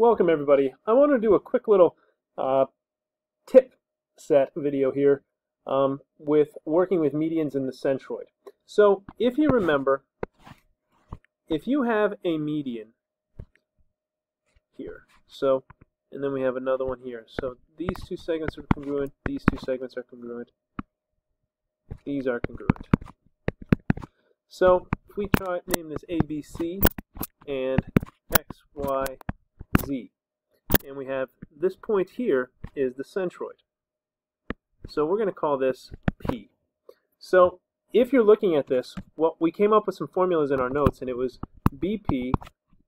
Welcome everybody. I want to do a quick little uh, tip set video here um, with working with medians in the centroid. So if you remember, if you have a median here, so and then we have another one here. So these two segments are congruent, these two segments are congruent, these are congruent. So if we try name this ABC and XY z. And we have this point here is the centroid. So we're going to call this P. So if you're looking at this, well, we came up with some formulas in our notes, and it was BP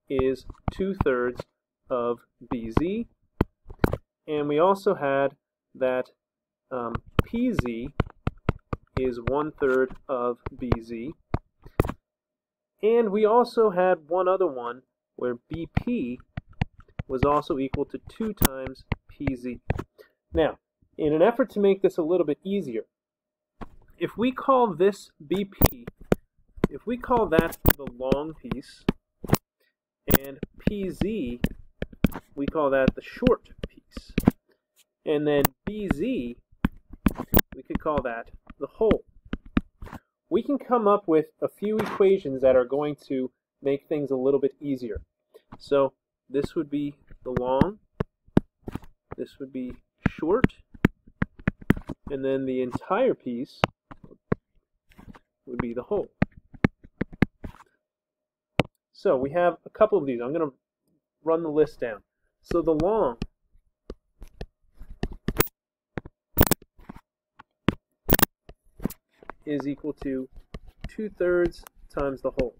is two-thirds of BZ. And we also had that um, PZ is one-third of BZ. And we also had one other one where BP was also equal to 2 times pz. Now, in an effort to make this a little bit easier, if we call this bp, if we call that the long piece, and pz, we call that the short piece, and then bz, we could call that the whole. We can come up with a few equations that are going to make things a little bit easier. So this would be the long, this would be short, and then the entire piece would be the whole. So we have a couple of these. I'm going to run the list down. So the long is equal to two-thirds times the whole.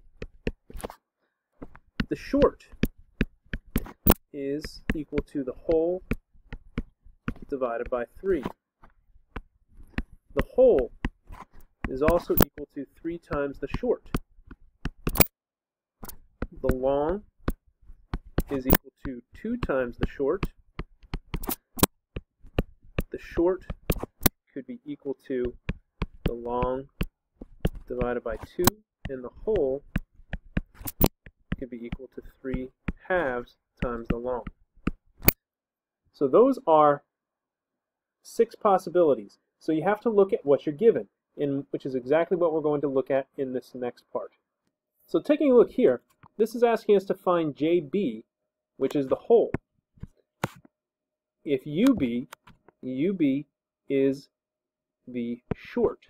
The short is equal to the whole divided by 3. The whole is also equal to 3 times the short. The long is equal to 2 times the short. The short could be equal to the long divided by 2, and the whole could be equal to 3 halves times the long. So those are six possibilities. So you have to look at what you're given, in, which is exactly what we're going to look at in this next part. So taking a look here, this is asking us to find JB, which is the whole. If UB, UB is the short.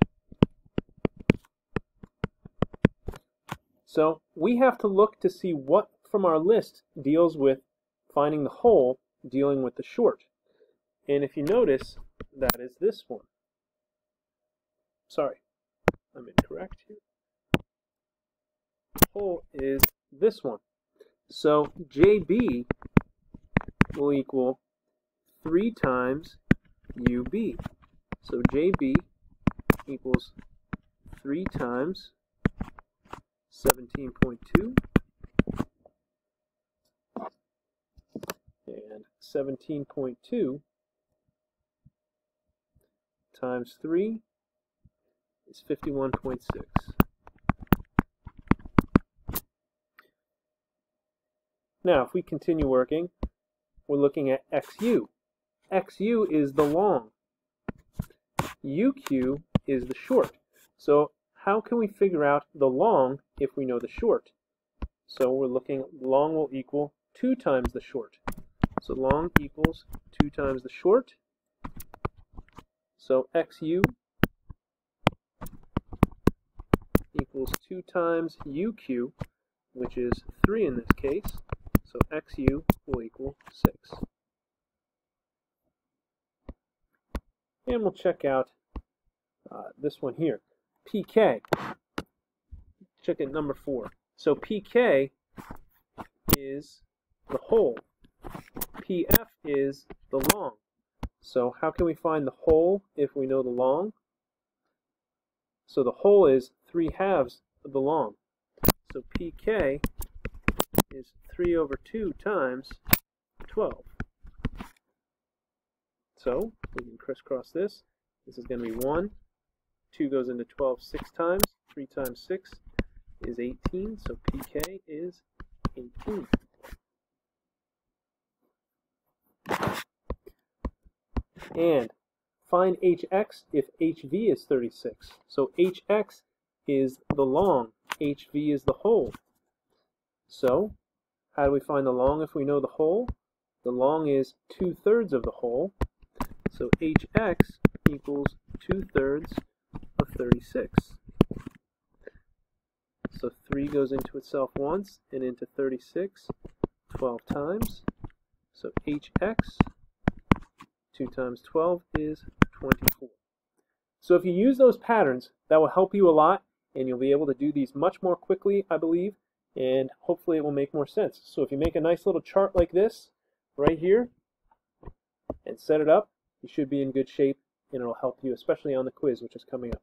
So we have to look to see what from our list deals with finding the whole dealing with the short. And if you notice, that is this one. Sorry, I'm incorrect here. Whole is this one. So JB will equal 3 times UB. So JB equals 3 times 17.2 and 17.2 times 3 is 51.6. Now, if we continue working, we're looking at XU. XU is the long. UQ is the short. So how can we figure out the long if we know the short? So we're looking, long will equal 2 times the short. So long equals 2 times the short. So xu equals 2 times uq, which is 3 in this case. So xu will equal 6. And we'll check out uh, this one here, pk. Check it number 4. So pk is the whole PF is the long. So how can we find the whole if we know the long? So the whole is 3 halves of the long. So PK is 3 over 2 times 12. So we can crisscross this. This is going to be 1. 2 goes into 12 six times. 3 times 6 is 18. So PK is 18. And find hx if hv is 36. So hx is the long, hv is the whole. So how do we find the long if we know the whole? The long is 2 thirds of the whole. So hx equals 2 thirds of 36. So 3 goes into itself once and into 36 12 times. So hx, 2 times 12 is 24. So if you use those patterns, that will help you a lot, and you'll be able to do these much more quickly, I believe, and hopefully it will make more sense. So if you make a nice little chart like this, right here, and set it up, you should be in good shape, and it'll help you, especially on the quiz, which is coming up.